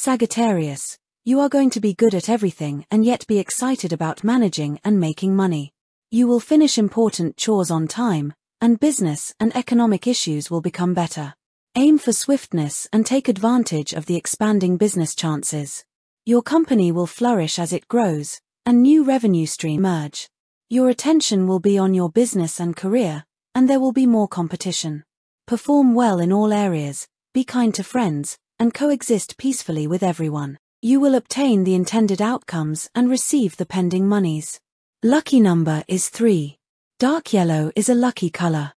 Sagittarius, you are going to be good at everything and yet be excited about managing and making money. You will finish important chores on time, and business and economic issues will become better. Aim for swiftness and take advantage of the expanding business chances. Your company will flourish as it grows, and new revenue stream emerge. Your attention will be on your business and career, and there will be more competition. Perform well in all areas, be kind to friends, and coexist peacefully with everyone. You will obtain the intended outcomes and receive the pending monies. Lucky number is 3. Dark yellow is a lucky color.